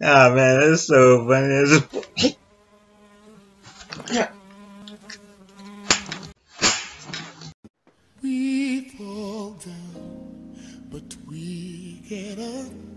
oh man, that's so funny. We fall down, but we get up.